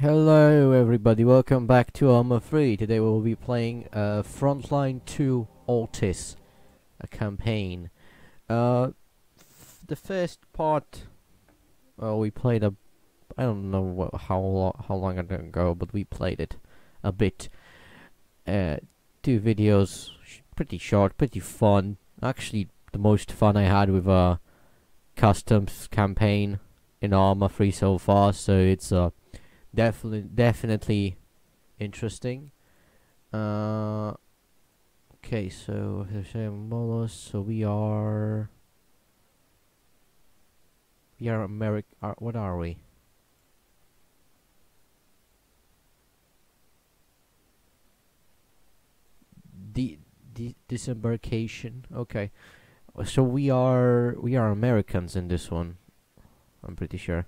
Hello everybody, welcome back to Arma 3. Today we'll be playing uh, Frontline 2 Altis, a campaign. Uh, the first part, well, we played a, I don't know what, how lo- how long ago, but we played it a bit. Uh, two videos, sh- pretty short, pretty fun. Actually, the most fun I had with a customs campaign in Arma 3 so far. So it's uh definitely definitely interesting. Uh, okay, so Molos, so we are we are Americ. Are, what are we? De- de- disembarkation. Okay, so we are we are Americans in this one. I'm pretty sure.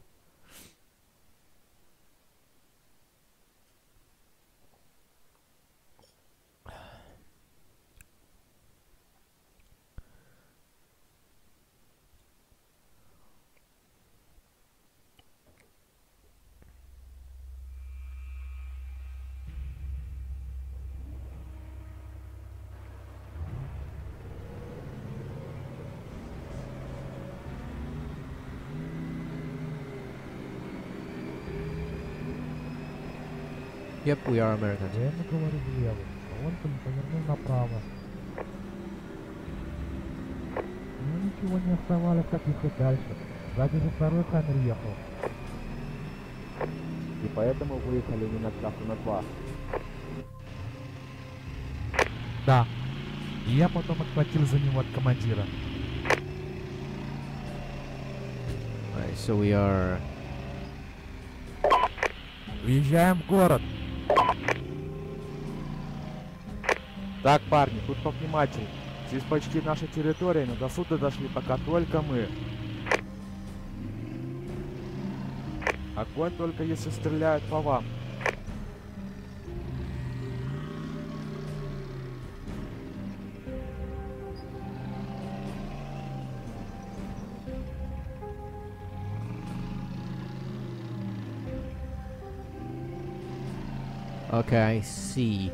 We are Americans. Я ему говорю влево, а он блин, повернул направо. Ну ничего не оставалось, как ехать дальше. Сзади же второй хаммер ехал. И поэтому выехали не на трассу на 2. Да. И я потом отхватил за него от командира. Right, so we are Въезжаем в город. Так, парни, тут повнимательней. Здесь почти наша территория, но до суда дошли пока только мы. Огонь только если стреляют по вам. okay. I see.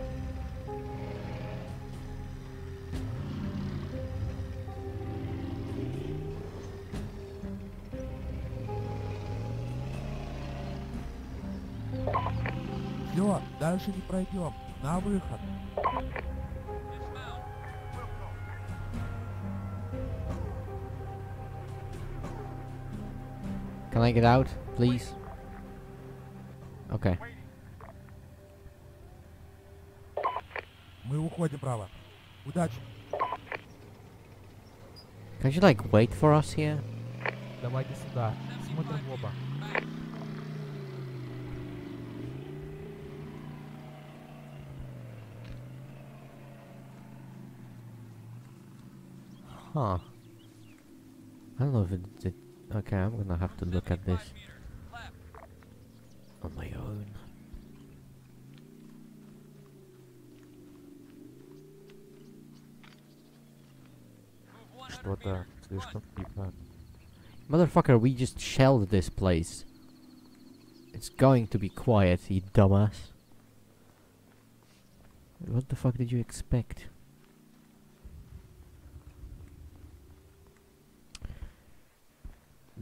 Все, дальше не пройдем. На выход. Can I get out, please? Okay. Мы уходим право. Удачи. Can you like wait for us here? Давайте сюда. Смотрим в оба. Huh. I don't know if it did... Okay, I'm gonna have to look at this. On my own. What the... This be bad. Motherfucker, we just shelled this place. It's going to be quiet, you dumbass. What the fuck did you expect?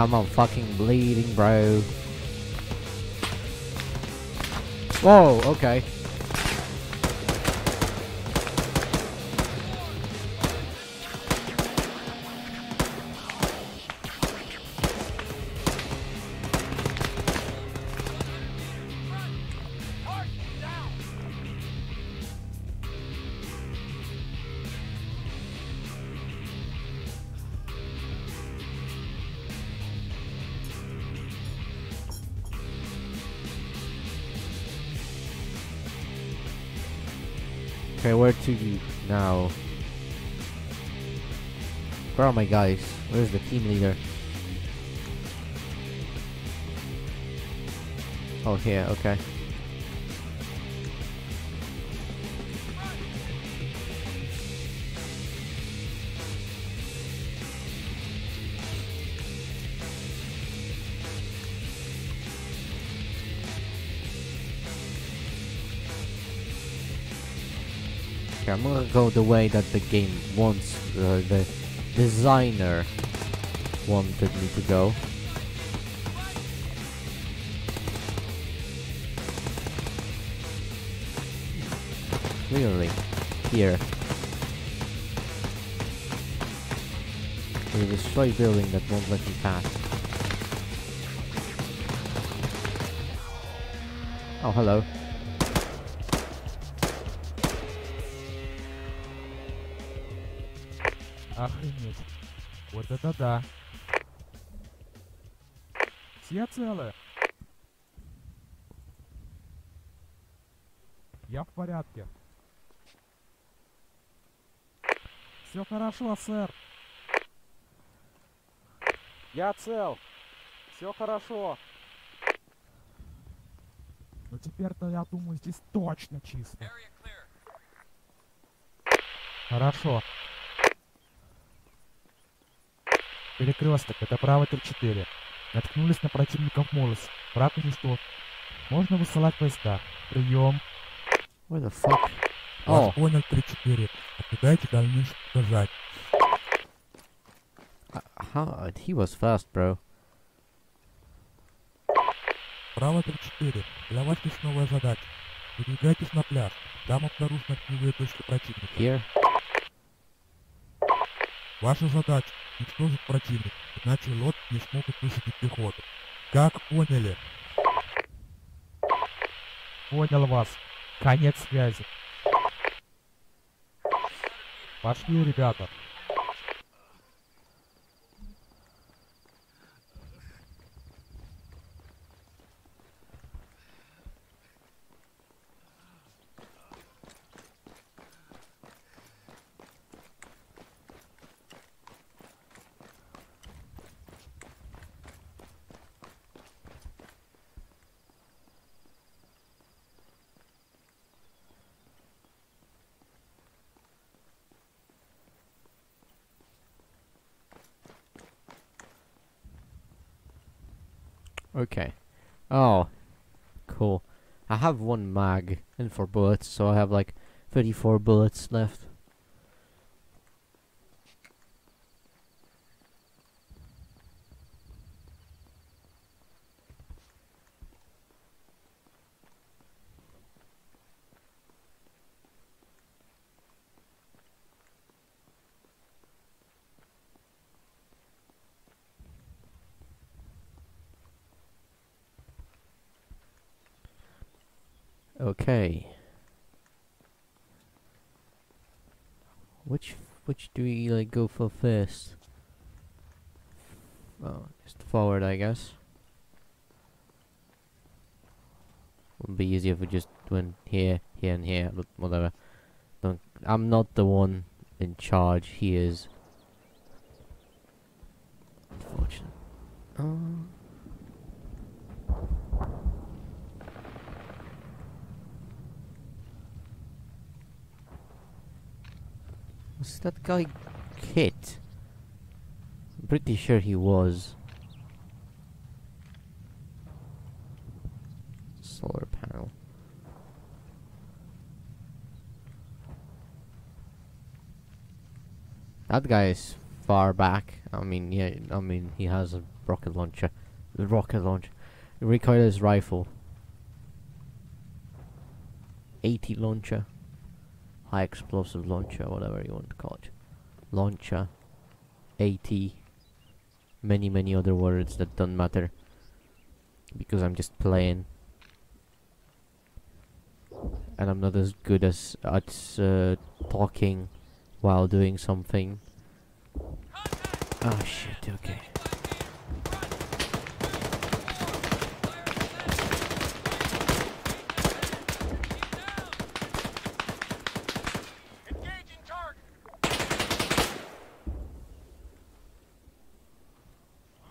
I'm on fucking bleeding, bro. Whoa. Okay, my guys? Where's the team leader? Oh, here, okay. I'm gonna go the way that the game wants, uh, the designer wanted me to go. Clearly, here. There's a destroy building that won't let me pass. Oh, hello. Вот это да. Все целы? Я в порядке. Все хорошо, сэр. Я цел. Все хорошо. Ну теперь-то я думаю, здесь точно чисто. Хорошо. Перекресток, это право 3-4. Наткнулись на противников Молос. Враг уничтожен. Можно высылать войска. Прием. Where the fuck? Вас Oh, понял 3-4. Ожидайте дальнейших uh, how, he was fast, bro. Право 3-4. Для вас есть новая задача. Выдвигайтесь на пляж. Там обнаружены огневые точки противника. Here? Ваша задача — уничтожить противника, иначе лодки не смогут высадить пехоту. Как поняли? Понял вас. Конец связи. Пошли, ребята. Okay. Oh, cool. I have one mag and four bullets, so I have like 34 bullets left. Okay. Which which do we like go for first? Oh, just forward, I guess. Would be easier if we just went here, here, and here, but whatever. Don't. I'm not the one in charge. He is. Unfortunate. Uh, Was that guy Kit? I'm pretty sure he was. Solar panel. That guy is far back. I mean, yeah, I mean, he has a rocket launcher. The rocket launcher. Recoilless rifle. AT launcher high explosive launcher, whatever you want to call it. Launcher, AT, many many other words that don't matter because I'm just playing, and I'm not as good as at uh, talking while doing something. Oh shit! Okay.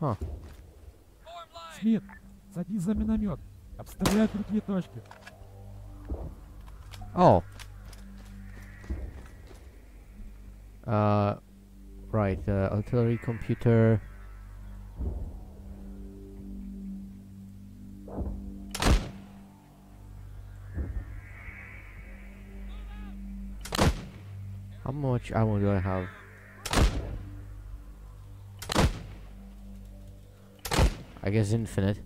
Huh. Смит, садись за миномет. Обстреляй другие точки. Oh. Uh, right. Uh, artillery computer. How much ammo do I have? I guess infinite.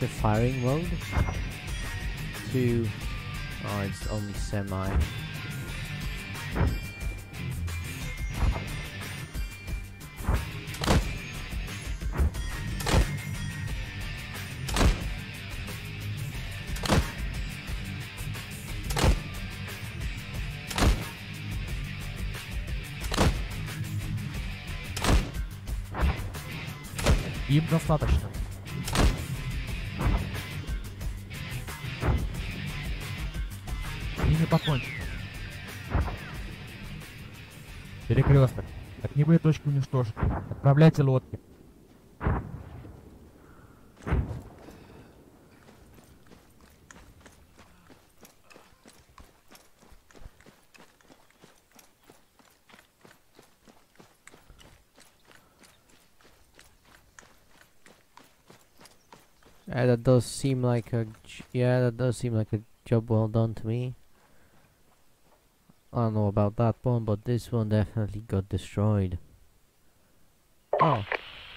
The firing mode to? Oh, it's only semi. Огневые точки уничтожены. Отправляйте лодки. Yeah, that does seem like a j- yeah, that does seem like a job well done to me. I don't know about that one, but this one definitely got destroyed. Oh,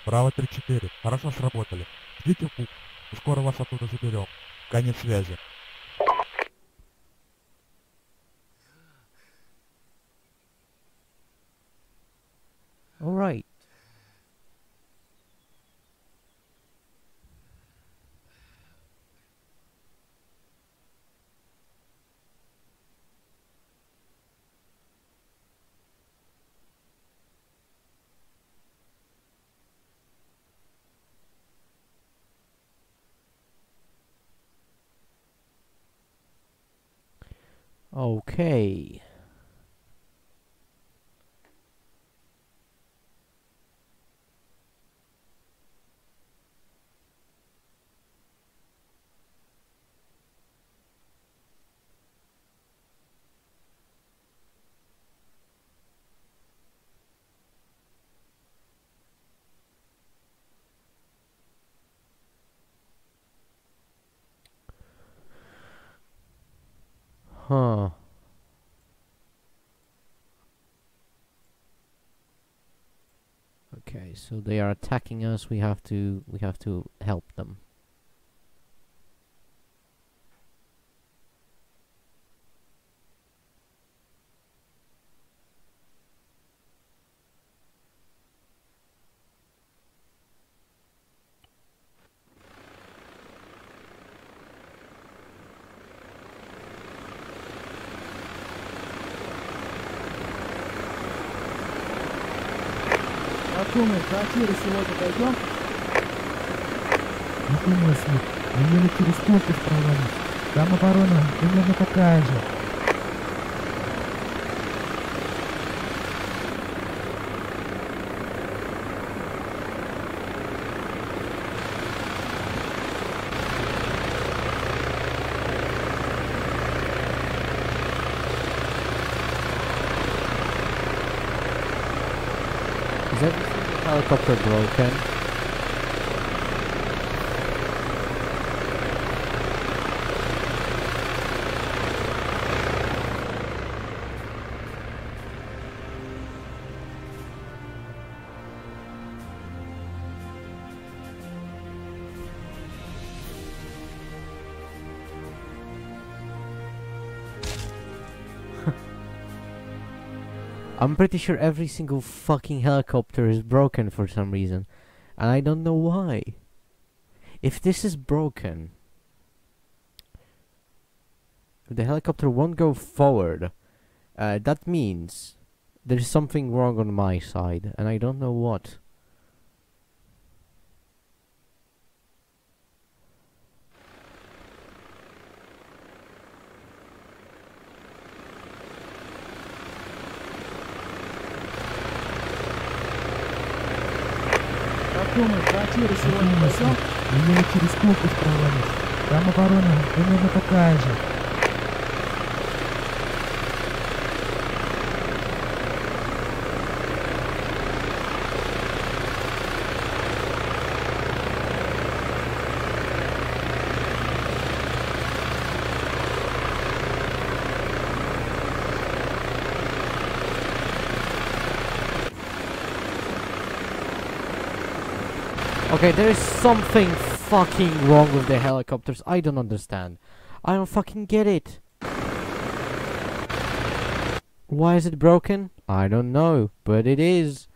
Браво 3-4. Хорошо сработали. Ждите. Мы скоро вас оттуда заберем. Конец связи. Okay. Huh. Okay, so they are attacking us. We have to we have to help them. знакомые квартиры сегодня пойдем? Не думаю, Слик, мне на через пушку провалить. Там оборона примерно такая же. Broken? Pretty sure every single fucking helicopter is broken for some reason. And I don't know why. If this is broken, if the helicopter won't go forward, uh, that means there's something wrong on my side, and I don't know what. оборона примерно такая же. Okay, there is something fucking wrong with the helicopters. I don't understand. I don't fucking get it. Why is it broken? I don't know, but it is.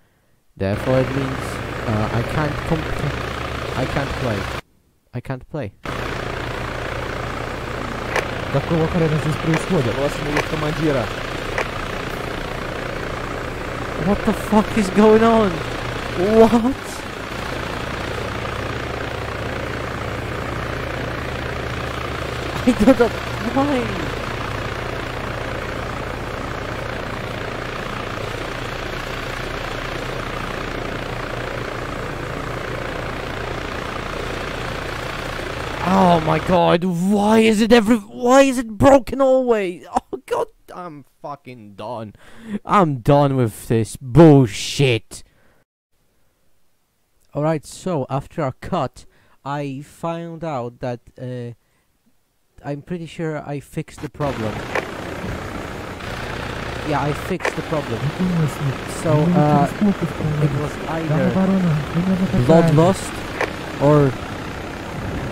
Therefore, it means uh, I can't comp- I can't play. I can't play. Какого хрена здесь происходит? Вас командира. What the fuck is going on? What? Oh my god, why is it every why is it broken always? Oh god, I'm fucking done. I'm done with this bullshit. Alright, so after our cut, I found out that uh, I'm pretty sure I fixed the problem. Yeah, I fixed the problem. So, uh, it was either Bloodlust or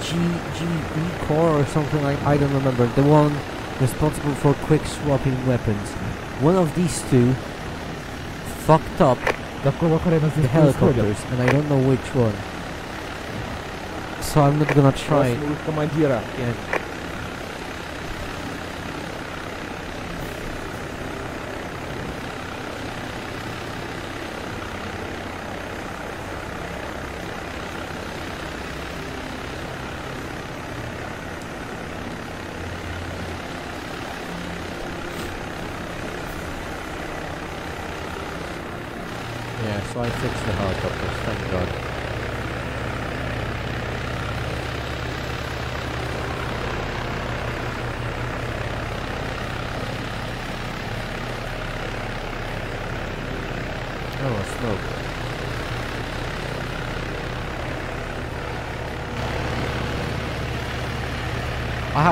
GGE Core or something like I don't remember. The one responsible for quick swapping weapons. One of these two fucked up the helicopters, and I don't know which one. So I'm not gonna try. Yeah.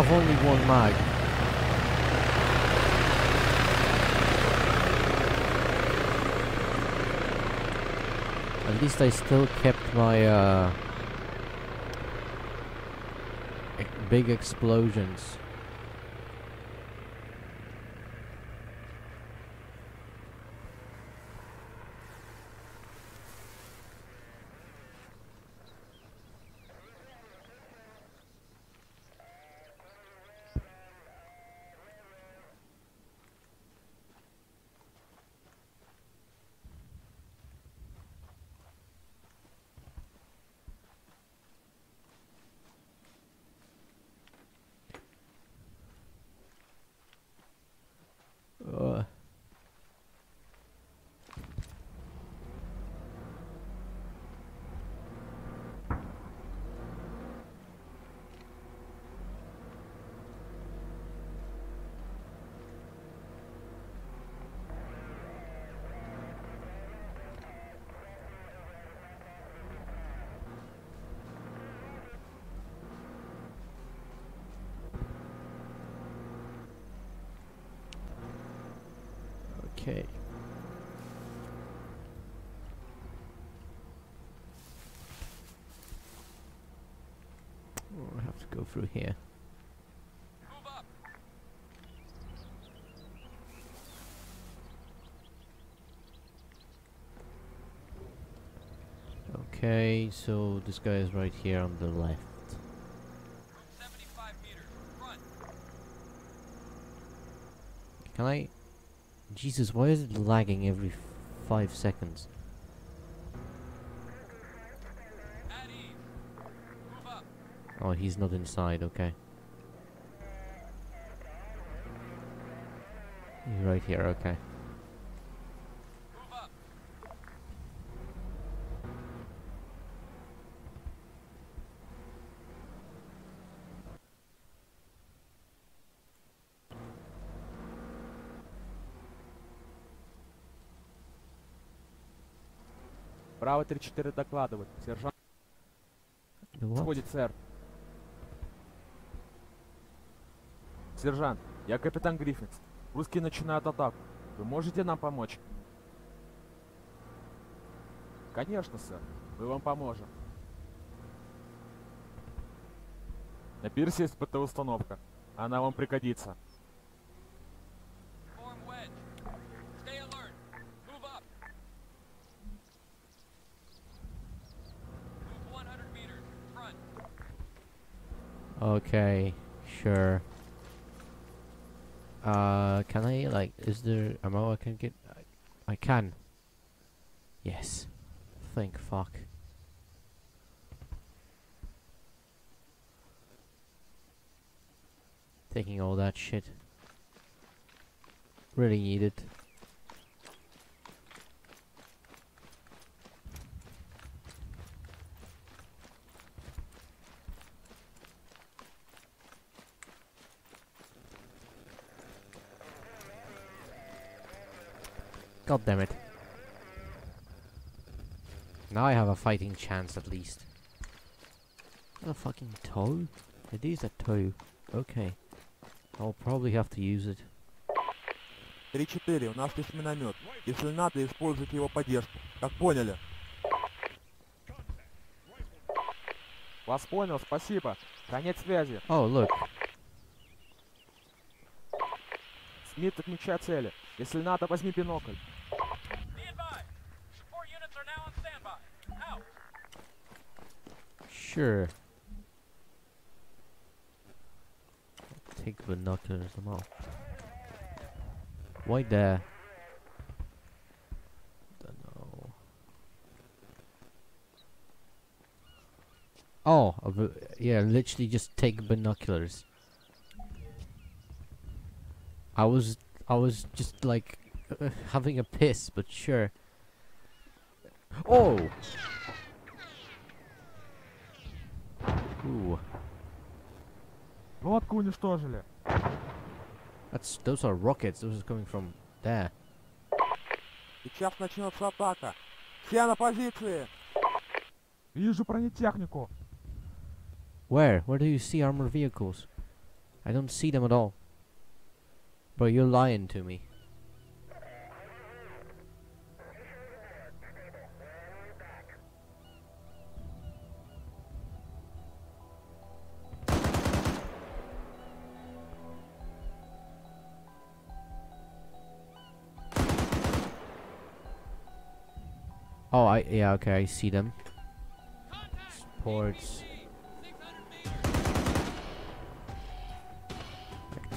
Have only one mag. At least I still kept my uh, big explosions. Uh, okay. Oh, I have to go through here. Okay, so this guy is right here on the left. 75 meters. Front. Can I? Jesus, why is it lagging every five seconds? At ease. Move up. Oh, he's not inside. Okay. He's right here. Okay. Право 3-4 докладывает. Сержант what? входит, сэр. Сержант, я капитан Гриффинс. Русские начинают атаку. Вы можете нам помочь? Конечно, сэр. Мы вам поможем. На пирсе есть ПТ-установка. Она вам пригодится. Okay, sure. Uh, can I like? Is there ammo I can get? I, I can. Yes. Thank fuck. Taking all that shit. Really need God damn it. Now I have a fighting chance at least. What a fucking toe? It is a toe. Okay. I'll probably have to use it. 3-4, у нас есть миномет. Если надо, используйте его поддержку. Как поняли? Вас понял, спасибо. Конец связи. Oh, look. Смит отмечает цели. Если надо, возьми бинокль. Sure. Take binoculars all. Why there? Dunno. Oh, yeah, literally just take binoculars. I was, I was just like uh, having a piss, but sure. Oh. Ooh. Лодку уничтожили. That's those are rockets. Those are coming from there. Сейчас начнется атака. Все на позиции. Вижу бронетехнику. Where? Where do you see armored vehicles? I don't see them at all. Bro, you're lying to me. I yeah, okay, I see them. Sports. 600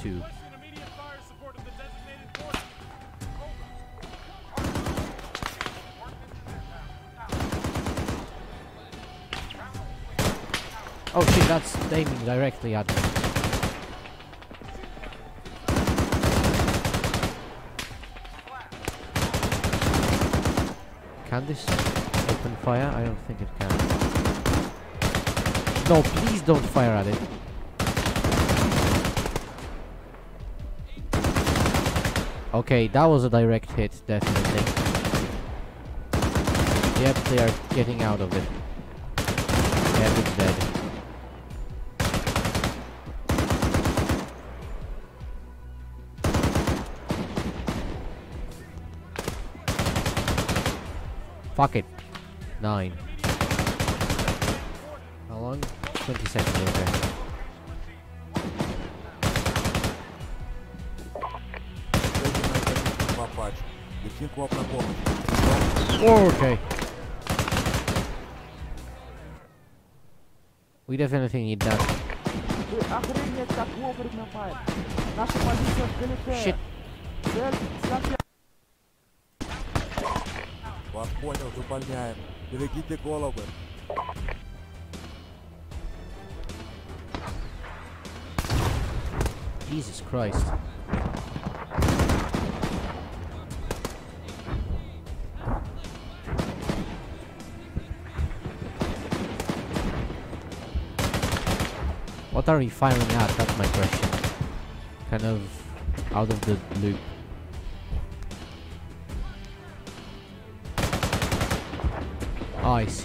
two. Oh shit, that's aiming directly at me. Can this open fire? I don't think it can. No, please don't fire at it. Okay, that was a direct hit, definitely. Yep, they are getting out of it. Yep, it's dead. Fuck it. Nine. How long? 20 seconds, okay. Okay. We definitely need that. Shit понял, выполняем. Берегите головы. Jesus Christ. What are we firing at? That's my question. Kind of out of the loop. Coordinates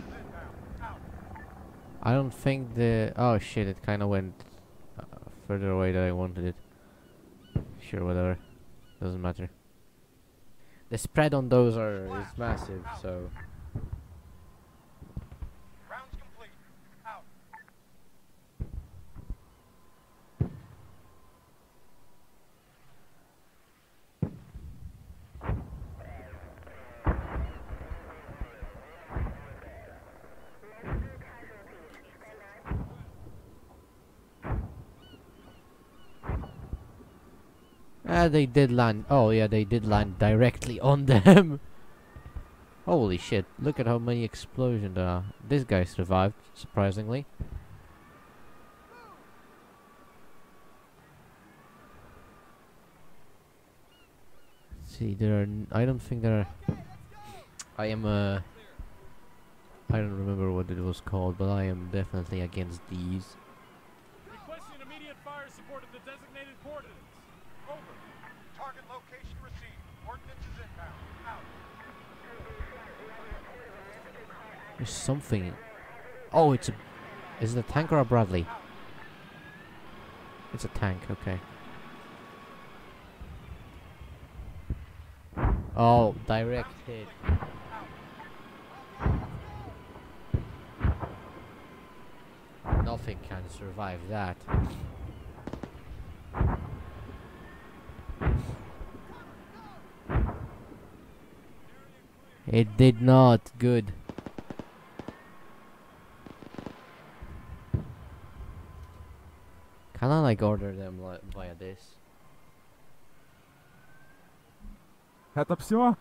is inbound. Out. I don't think the. Oh shit! It kind of went uh, further away than I wanted it. Sure, whatever. Doesn't matter. The spread on those are is massive, so ah, they did land. Oh yeah, they did land directly on them. Holy shit! Look at how many explosions there are. This guy survived, surprisingly. Let's see, there are. I don't think there are. I am uh. I don't remember what it was called, but I am definitely against these. There's something. Oh, it's a. Is it a tank or a Bradley? It's a tank. Okay. Oh, direct hit. Nothing can survive that. It did not. Good. Can I like order them li- via this? Это все?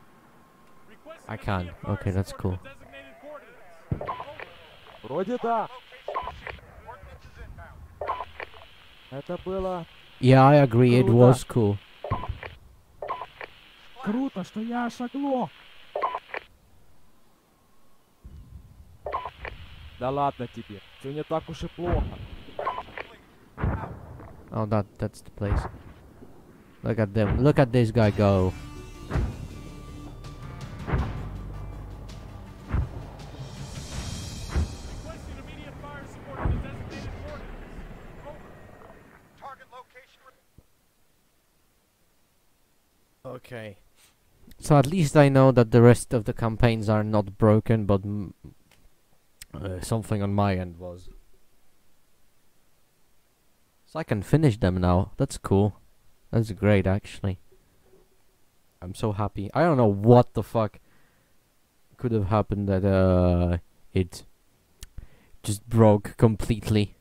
I can. Okay, that's cool. Вроде да. Это было Yeah, I agree. It Круто. was cool. круто, что я шагло. Да ладно тебе, все не так уж и плохо. Oh, that that's the place. Look at them. Look at this guy go. Requesting immediate fire support to the designated coordinates. Over. Target location re- Okay. So at least I know that the rest of the campaigns are not broken, but m- uh, something on my end was. So I can finish them now. That's cool. That's great, actually. I'm so happy. I don't know what the fuck could have happened that uh it just broke completely.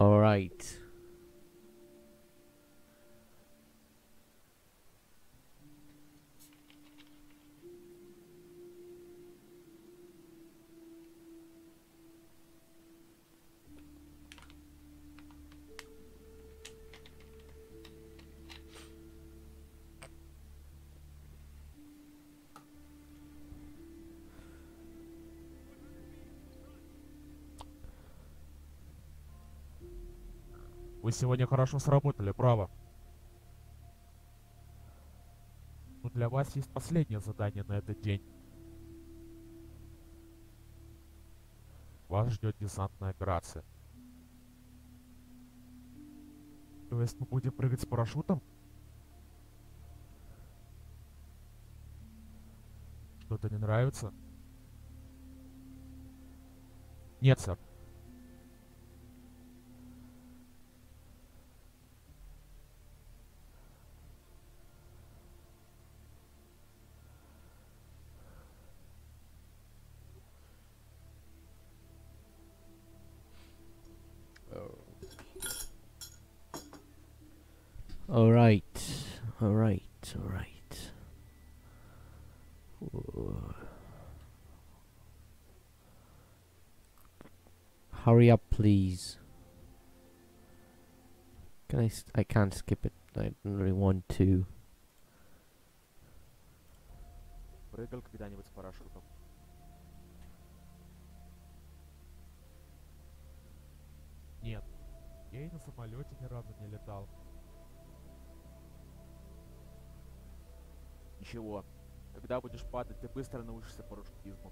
All right. Вы сегодня хорошо сработали, браво. что для вас есть последнее задание на этот день. Вас ждет десантная операция. То есть мы будем прыгать с парашютом? Что-то не нравится? Нет, сэр. Alright, alright, alright. Ooh. Hurry up, please. Can I? s- I can't skip it. I don't really want to. Прыгал когда-нибудь с парашютом? Нет. Я и на самолете ни разу не летал. Ничего. Когда будешь падать, ты быстро научишься парашютизму.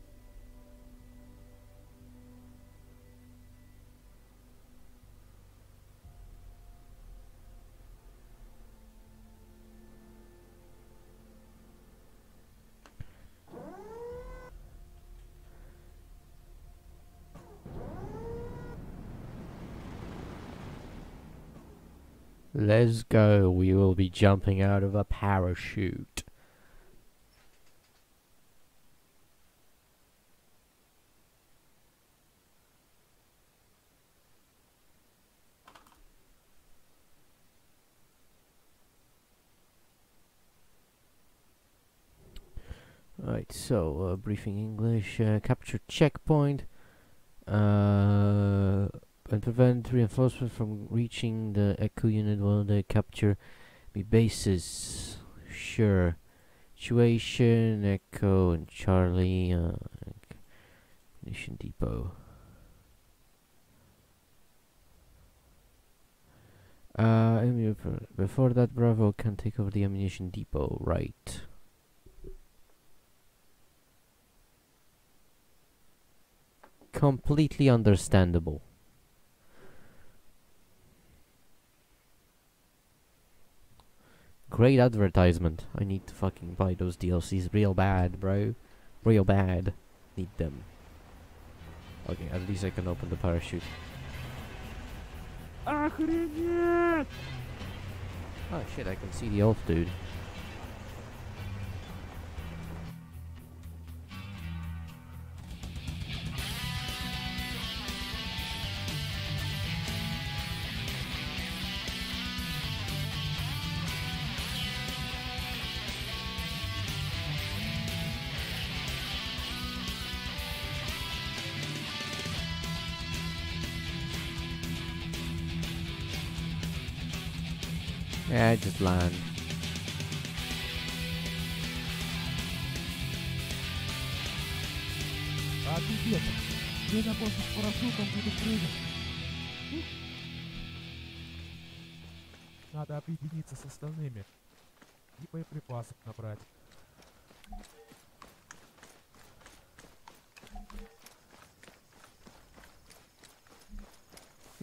Let's go. We will be jumping out of a parachute. Right, so uh, briefing English, uh, capture checkpoint, uh, and prevent reinforcement from reaching the Echo unit while they capture the bases. Sure. Situation, Echo and Charlie, uh, mission depot. Uh, before that, Bravo can take over the ammunition depot, right? completely understandable. Great advertisement. I need to fucking buy those DLCs real bad, bro. Real bad. Need them. Okay, at least I can open the parachute. Oh shit, I can see the old dude. Just land. Офигеть! Время после с парашютом буду прыгать. Ух. Надо объединиться с остальными. И боеприпасов набрать.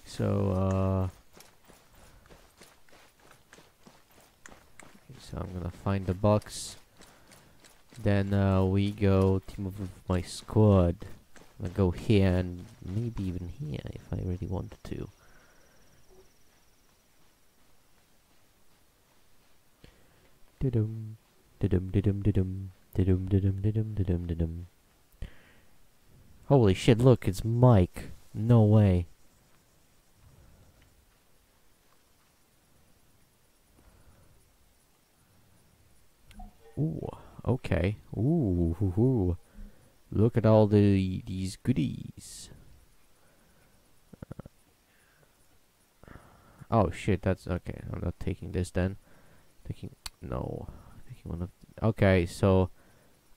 So, uh. So I'm gonna find the box. Then uh, we go team up with my squad. I'm go here and maybe even here if I really wanted to. Didum, didum, didum, didum, didum, didum, didum, didum, didum. Holy shit! Look, it's Mike. No way. Ooh, okay. Ooh, hoo, hoo. look at all the these goodies. Uh, oh shit, that's okay. I'm not taking this then. Taking no, taking one of. Okay, so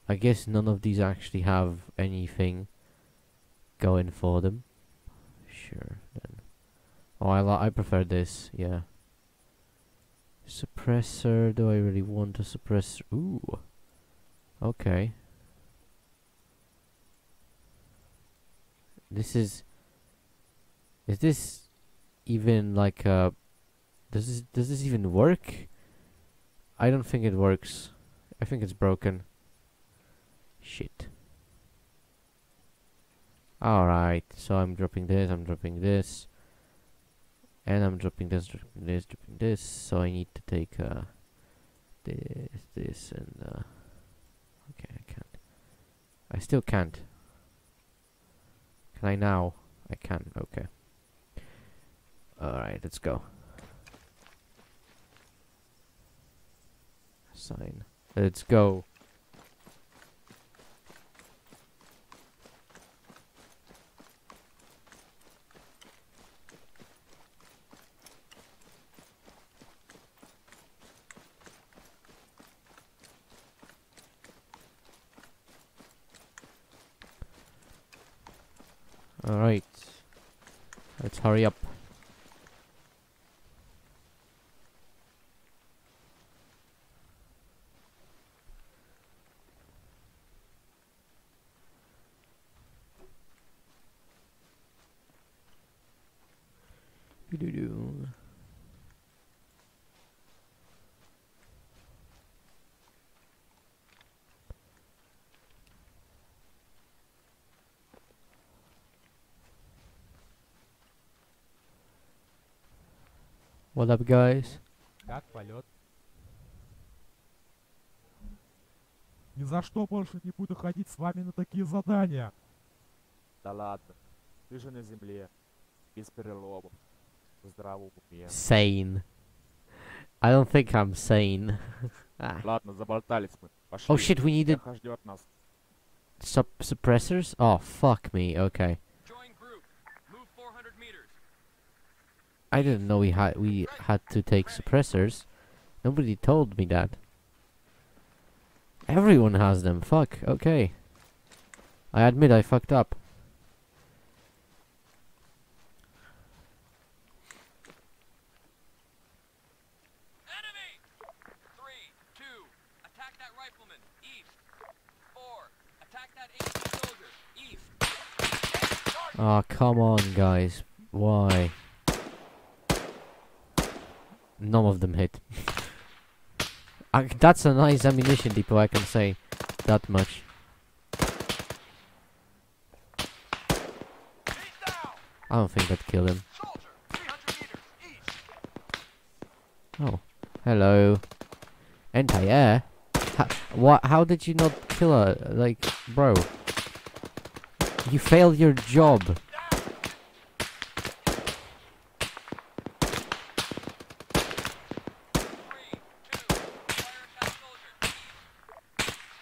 I guess none of these actually have anything going for them. Sure then. Oh, I I prefer this. Yeah. Suppressor, do I really want a suppressor? Ooh. Okay. This is... Is this even like a... Does this, does this even work? I don't think it works. I think it's broken. Shit. Alright, so I'm dropping this, I'm dropping this. And I'm dropping this, dropping this, dropping this. So I need to take uh, this, this, and uh, okay, I can't. I still can't. Can I now? I can. Okay. All right, let's go. Sign. Let's go. Alright. Let's hurry up. Doo-doo-doo. What up, guys? Как полет? Ни за что больше не буду ходить с вами на такие задания. Да ладно, ты же на земле, без переломов, в здравом уме. Sane. I don't think I'm sane. ah. Ладно, заболтались мы. Пошли. Oh shit, we needed Эхо ждет нас. sup suppressors? Oh, fuck me. Okay. I didn't know we had we had to take suppressors. Nobody told me that. Everyone has them. Fuck. Okay. I admit I fucked up. Enemy! Three, two, attack that rifleman, east. Four, attack that Asian soldier, east. Ah, come on, guys. Why? None of them hit. I, that's a nice ammunition depot, I can say that much. I don't think that killed him. Oh, hello. Anti-air? What? How did you not kill her? Like, bro. You failed your job. Three, two, fire attack soldier, east.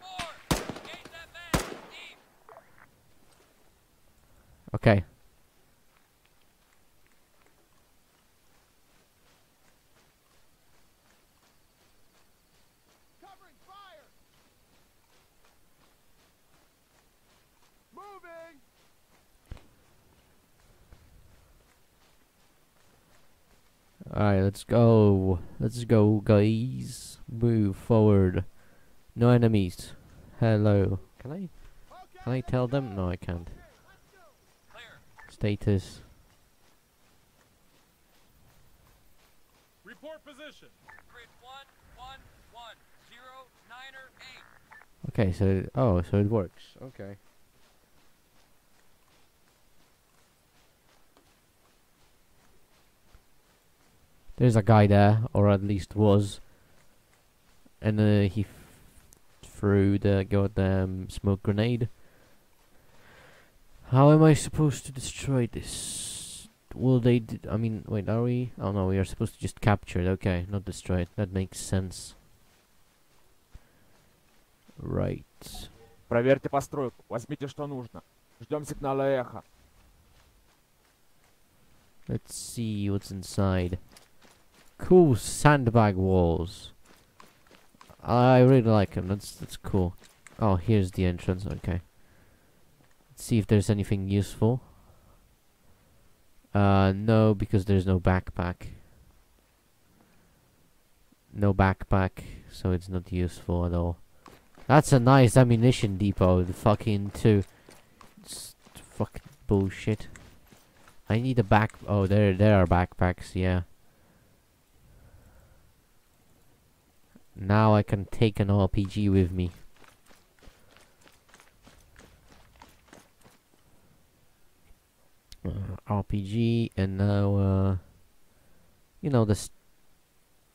Four, engage that man, east. Okay. Covering fire! Moving! Alright, let's go. Let's go, guys. Move forward. No enemies. Hello. Can I can I tell them? No, I can't. Status. Report position. Okay, so oh, so it works. Okay. There's a guy there, or at least was, and uh, he f- threw the goddamn smoke grenade. How am I supposed to destroy this? Will they? D- I mean, wait, are we? Oh no, we are supposed to just capture it. Okay, not destroy it. That makes sense. Right. Проверьте постройку, возьмите что нужно. Ждем сигнала эхо. Let's see what's inside. Cool sandbag walls. I really like them. That's that's cool. Oh, here's the entrance. Okay. Let's see if there's anything useful. Uh, no, because there's no backpack. No backpack, so it's not useful at all. That's a nice ammunition depot. The fucking two. It's fucking bullshit. I need a back. Oh, there, there are backpacks. Yeah. Now I can take an RPG with me. Uh, RPG, and now, uh, you know, the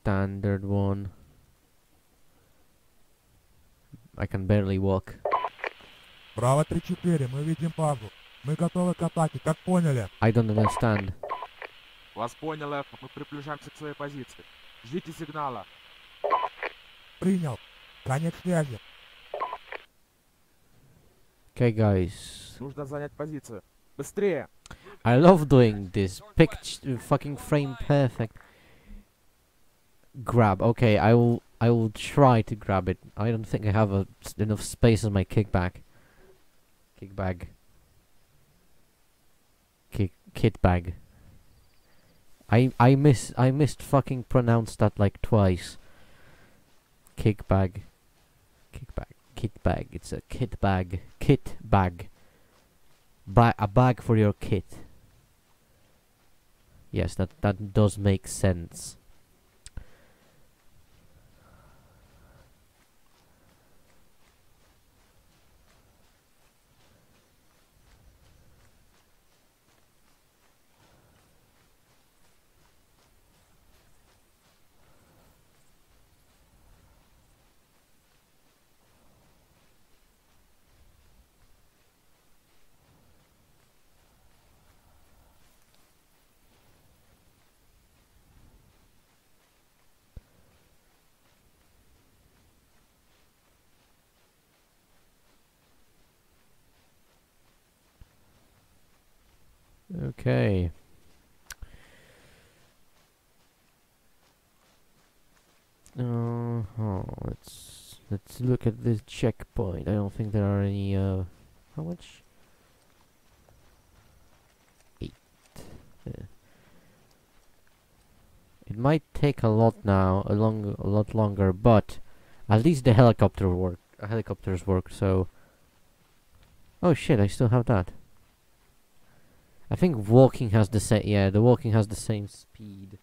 standard one. I can barely walk. Браво 3-4, мы видим базу. Мы готовы к атаке, как поняли? I don't understand. Вас понял, Эф, мы приближаемся к своей позиции. Ждите сигнала. Принял. Конец связи. Okay, guys. Нужно занять позицию. Быстрее! I love doing this. Picture, fucking frame perfect. Grab. Okay, I will. I will try to grab it. I don't think I have a, s- enough space on my kickback. Kick bag. Kick kit bag. I I miss I missed fucking pronounce that like twice. Kick bag. Kick bag. Kit bag. It's a kit bag. Kit bag. Ba- a bag for your kit. Yes, that that does make sense. Okay. Uh huh. Let's let's look at this checkpoint. I don't think there are any. Uh, how much? Eight. Yeah. It might take a lot now, a long, a lot longer, but at least the helicopter work. Helicopters work. So. Oh shit! I still have that. I think walking has the same. Yeah, the walking has the same speed.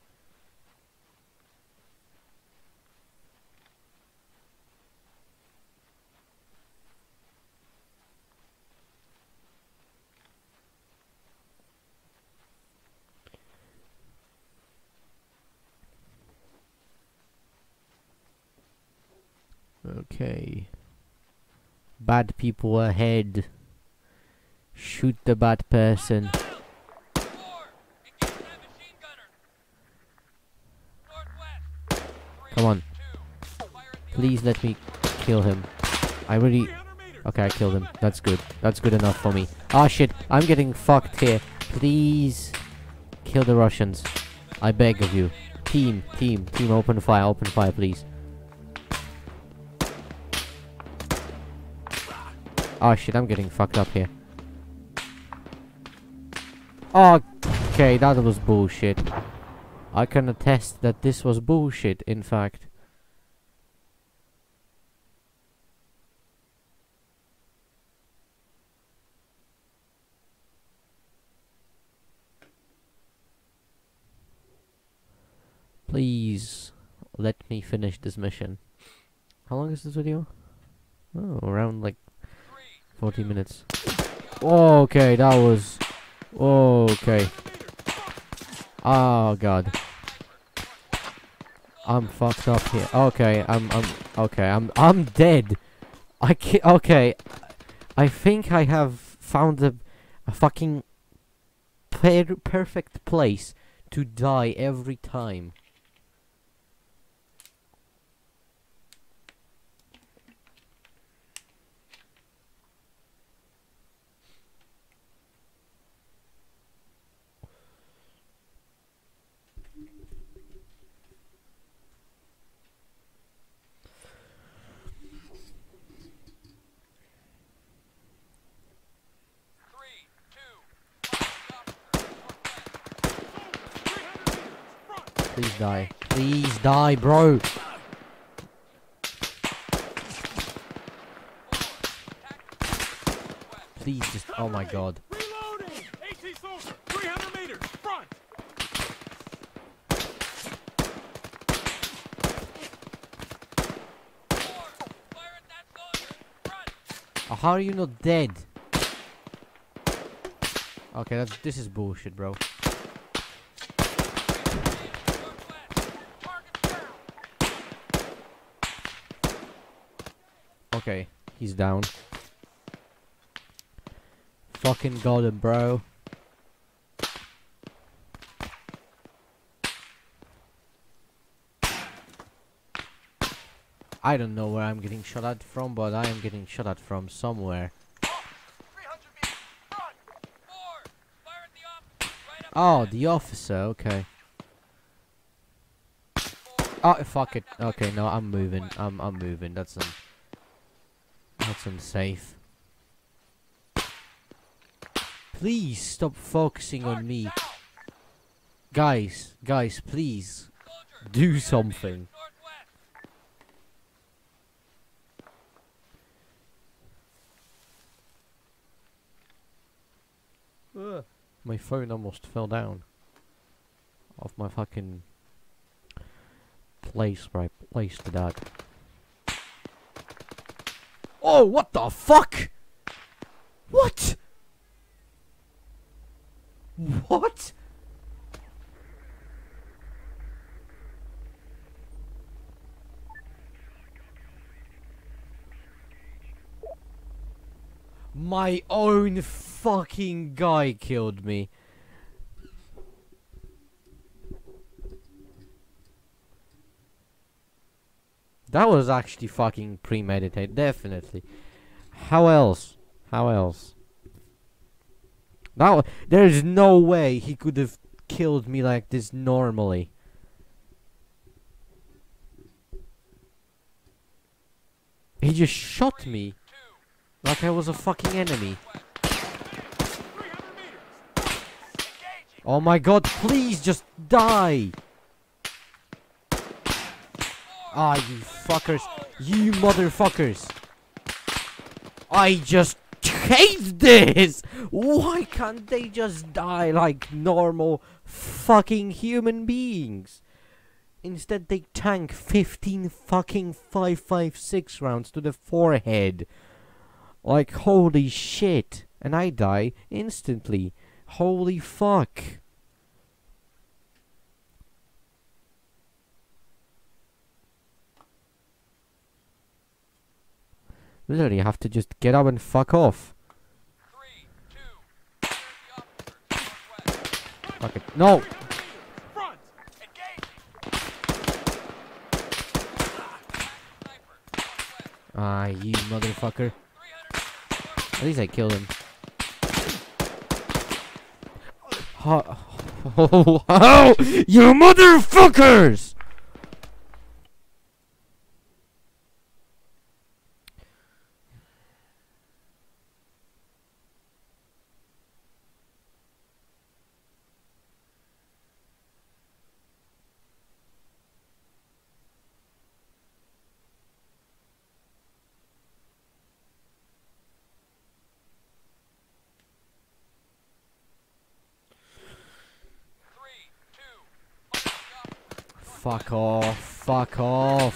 Okay. Bad people ahead. Shoot the bad person. Four! Engage that machine gunner! Northwest! Three, Come on. Please let me kill him. I really. Okay, I killed him. That's good. That's good enough for me. Ah shit, I'm getting fucked here. Please kill the Russians. I beg of you. Team, team, team, open fire, open fire, please. Ah shit, I'm getting fucked up here. Okay, that was bullshit. I can attest that this was bullshit, in fact. Please let me finish this mission. How long is this video? Oh, around like 40 minutes. Okay, that was. Okay. Oh god. I'm fucked up here. Okay, I'm I'm okay. I'm I'm dead. I ca Okay, I think I have found a a fucking per perfect place to die every time. Die. Please die, bro. Please just. Oh my god. Reloading! AT soldier, 300 meters, front! Fire at that soldier! Front! Oh, how are you not dead? Okay, that's this is bullshit, bro. Northwest! Target down! Okay, he's down. Fucking him, bro. I don't know where I'm getting shot at from, but I am getting shot at from somewhere. 300 meters! Front! Four! Fire at the officer! Right up Oh, the officer, okay. Oh, fuck it. Okay, no, I'm moving. I'm I'm moving. That's un That's unsafe. Please stop focusing on me. Guys, guys, please do something. My phone almost fell down. Off my fucking place where I placed it at. Oh, what the fuck? What? What? My own fucking guy killed me. That was actually fucking premeditated, definitely. How else? How else? That there's no way he could have killed me like this normally. He just shot me like I was a fucking enemy. Oh my god, please just die! Ah, you fuckers. You motherfuckers. I just hate this! Why can't they just die like normal fucking human beings? Instead, they tank 15 fucking 556 rounds to the forehead. Like, holy shit. And I die instantly. Holy fuck. Literally, you have to just get up and fuck off. Fuck it. No! Ah, you motherfucker. At least I killed him. How? Oh? You motherfuckers! Fuck off. Fuck off.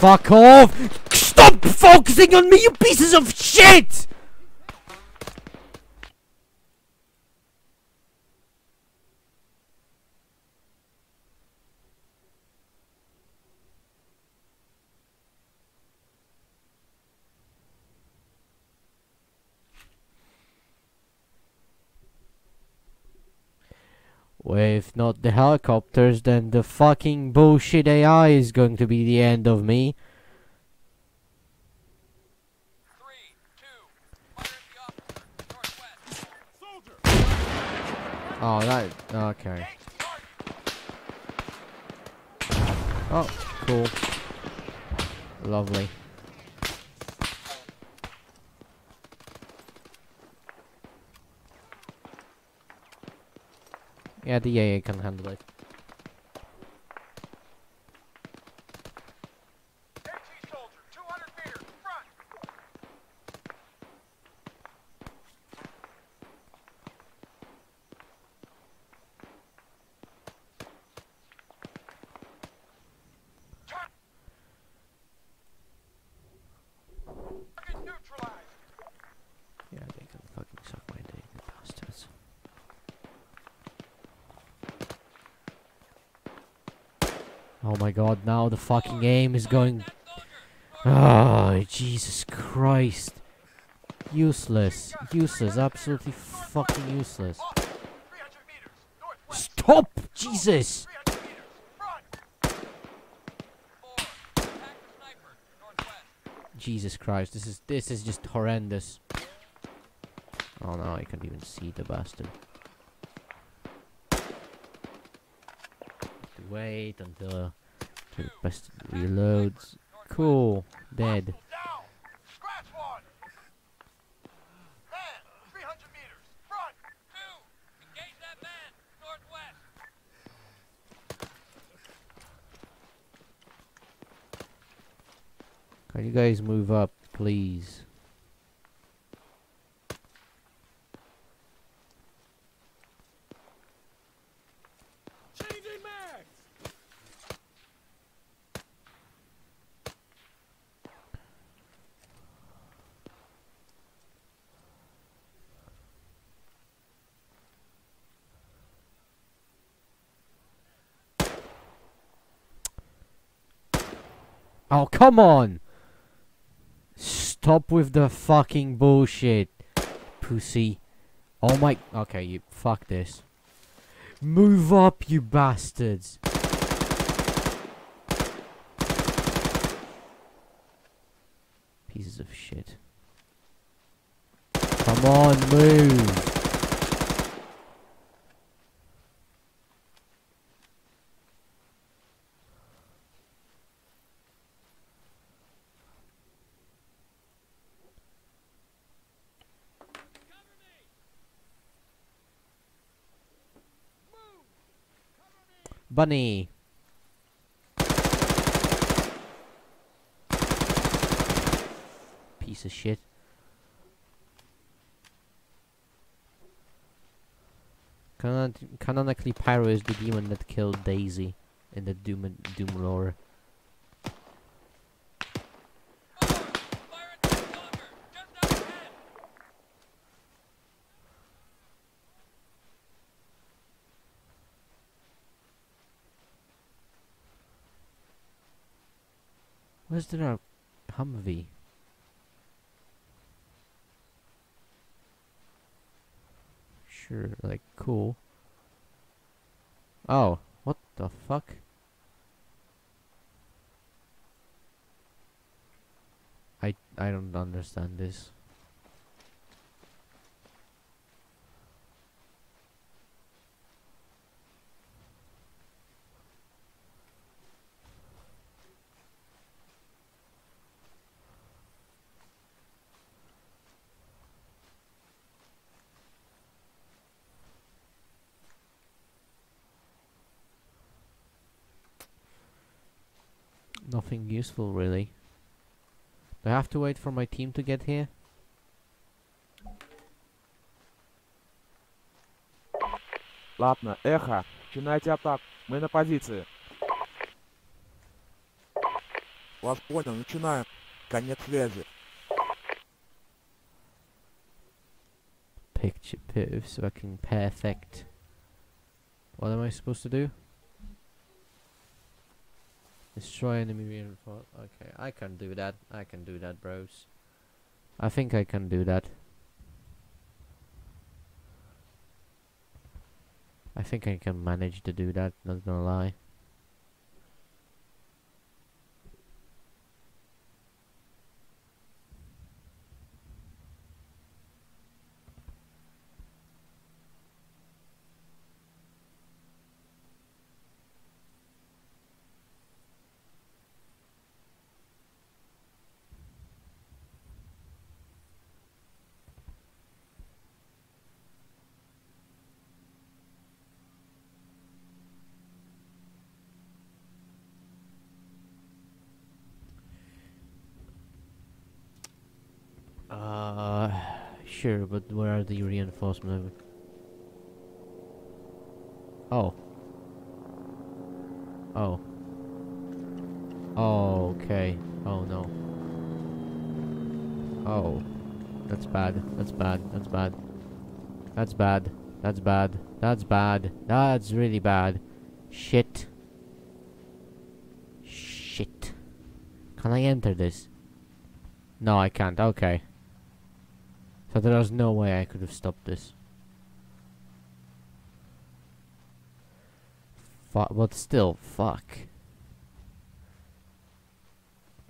Fuck off! Stop focusing on me, you pieces of shit! If not the helicopters, then the fucking bullshit AI is going to be the end of me. Oh, that. Okay. Oh, cool. Lovely. Yeah, the AA can handle it. AT soldier, 200 meters, front. Target neutralized. Yeah, they can fucking suck my dick, the bastards. Oh my god, now the fucking aim is going. Ah, Jesus Christ. Useless. Useless. Absolutely fucking useless. 300 meters. Stop! Jesus! 300 meters, front. Four. Attack the sniper. Northwest. Jesus Christ, this is this is just horrendous. Oh no, I can't even see the bastard. Wait until bastard reloads. Cool, dead. Down. Scratch one. Man, 300 meters, front. Two. Engage that man. Northwest. Can you guys move up, please? Oh, come on! Stop with the fucking bullshit, pussy. Oh my. Okay, you. Fuck this. Move up, you bastards! Pieces of shit. Come on, move! Bunny! Piece of shit. Canon canonically, Pyro is the demon that killed Daisy in the Doom, Doom lore. Fire at the cylinder. Just up ahead. Where's there a uh, Humvee? Sure, like, cool. Oh, what the fuck? I I don't understand this. Nothing useful really. Do I have to wait for my team to get here? Ладно, Эхо, начинайте атаку. Мы на позиции. Вас понял, начинаем. Конец связи. Picture p- fucking perfect. What am I supposed to do? Destroy enemy reinforce. Okay, I can do that. I can do that, bros. I think I can do that. I think I can manage to do that, not gonna lie. Where are the reinforcements? Oh. Oh. Oh, okay. Oh no. Oh. That's bad. That's bad. That's bad. That's bad. That's bad. That's bad. That's really bad. Shit. Shit. Can I enter this? No, I can't. Okay. So there was no way I could have stopped this. Fu but still, fuck.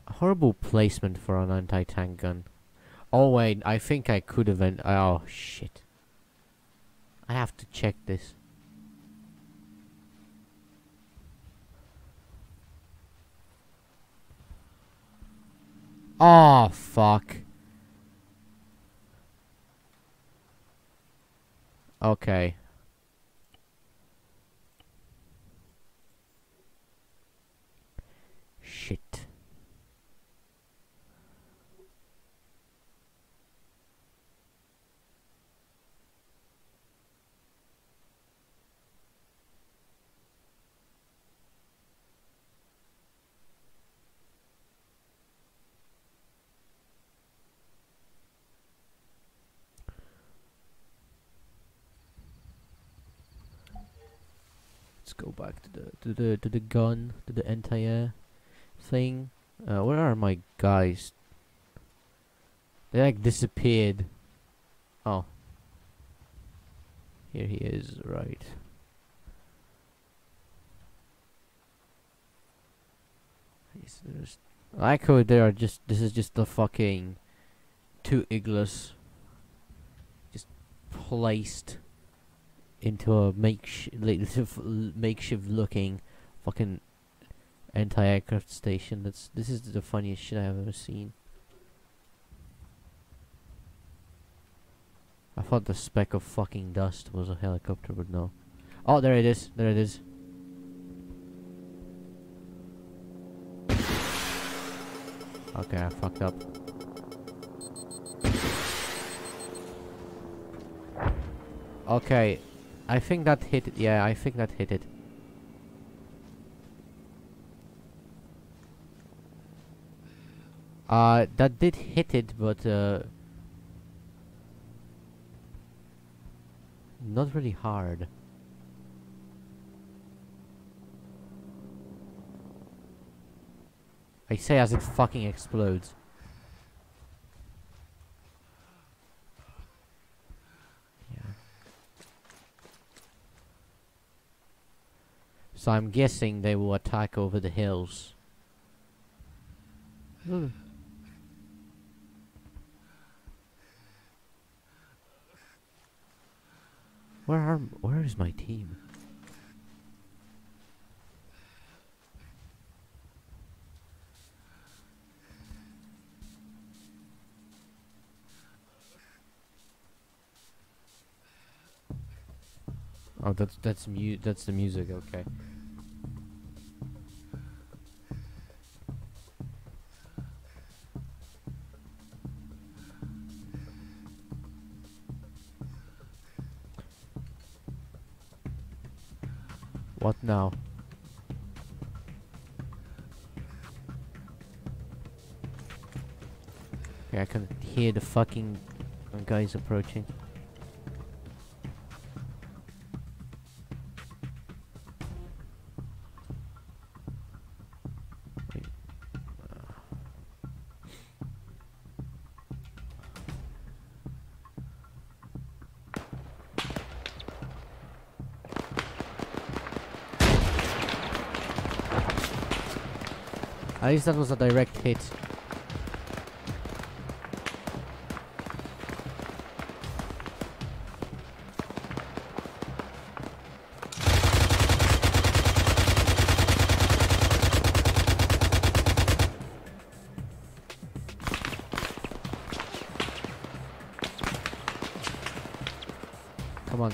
Horrible placement for an anti-tank gun. Oh wait, I think I could have. En oh shit. I have to check this. Oh fuck. Okay. Shit. Go back to the to the to the gun to the anti-air thing. Uh, where are my guys? They like disappeared. Oh, here he is. Right. He's just I how they are just. This is just the fucking two igloos just placed into a makeshift, makeshift looking fucking anti-aircraft station. That's this is the funniest shit I've ever seen. I thought the speck of fucking dust was a helicopter, but no. Oh, there it is. There it is. Okay, I fucked up. Okay, I think that hit it. Yeah, I think that hit it. Uh, that did hit it, but uh, not really hard. I say as it fucking explodes. So I'm guessing they will attack over the hills. Ugh. Where are where is my team? Oh, that's that's mu that's the music. Okay. What now? Okay, I can hear the fucking guys approaching. At least that was a direct hit. Come on.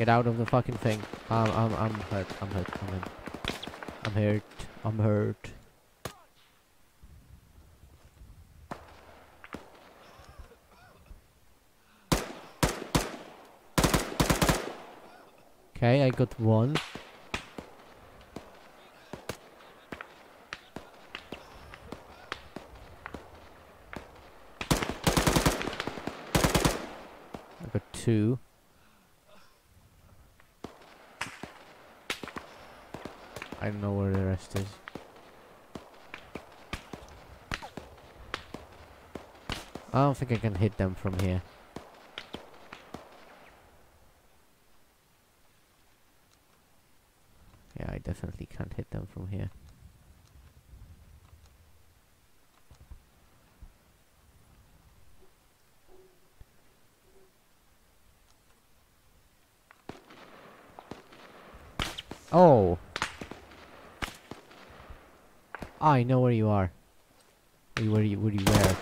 Get out of the fucking thing. I'm, I'm, I'm hurt, I'm hurt, I'm hurt. I'm hurt, I'm hurt. Okay, I got one. I got two. I don't know where the rest is. I don't think I can hit them from here. Yeah, I definitely can't hit them from here. Oh! I know where you are. Where you, where you, where you were.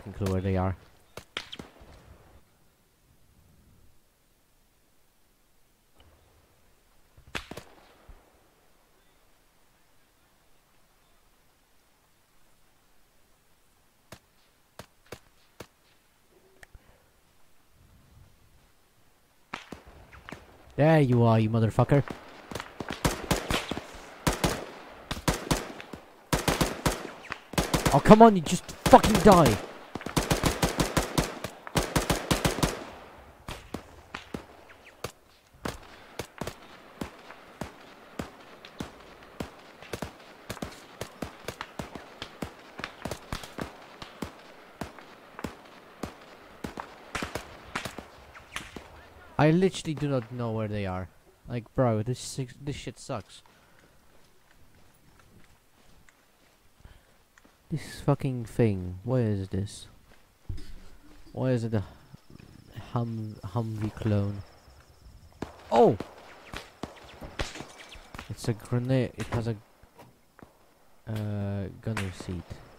Fucking clue where they are. There you are, you motherfucker. Oh, come on, you just fucking die. I literally do not know where they are. Like, bro, this this shit sucks. This fucking thing. Where is this? Why is it a hum Humvee clone? Oh! It's a grenade. It has a uh, gunner seat.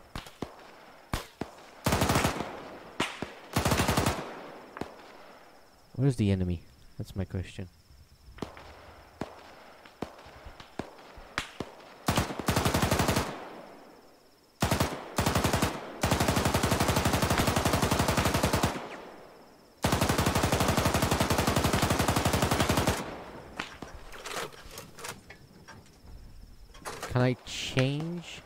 Where's the enemy? That's my question. Can I change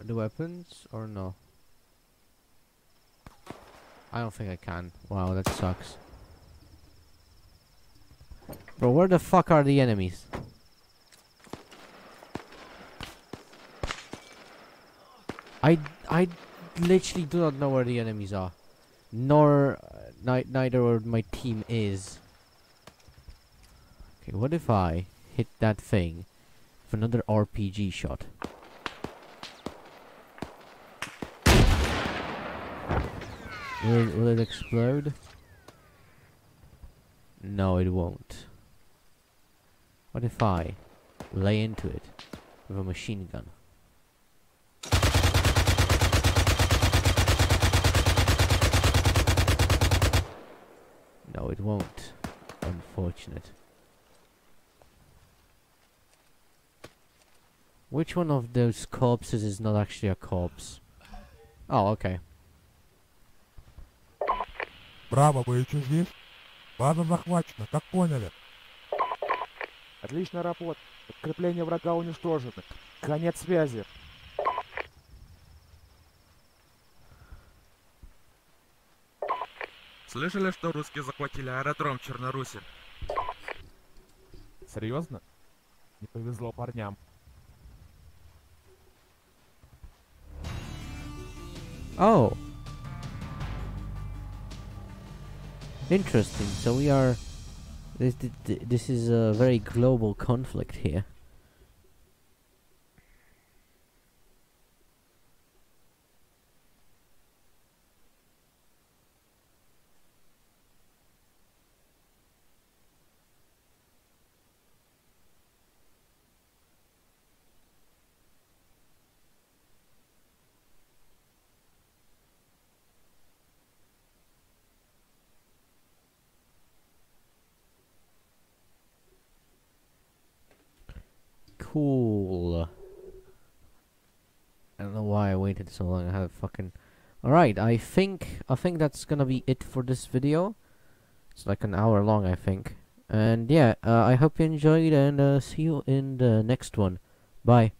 the weapons or no? I don't think I can. Wow, that sucks. Bro, where the fuck are the enemies? I I literally do not know where the enemies are. Nor uh, ni neither where my team is. Okay, what if I hit that thing with another RPG shot? Will it, will it explode? No, it won't. What if I lay into it with a machine gun? No, it won't. Unfortunate. Which one of those corpses is not actually a corpse? Oh, okay. Браво, вы еще здесь? База захвачена, как поняли? Отличная работа. Подкрепления врага уничтожены. Конец связи. Слышали, что русские захватили аэродром в Чернорусе? Серьезно? Не повезло парням. Oh. Interesting. So we are This th- th- this is a very global conflict here. Cool. I don't know why I so long. I have fucking. Alright, I think I think that's gonna be it for this video. It's like an hour long, I think. And yeah, uh, I hope you enjoyed, and uh, see you in the next one. Bye.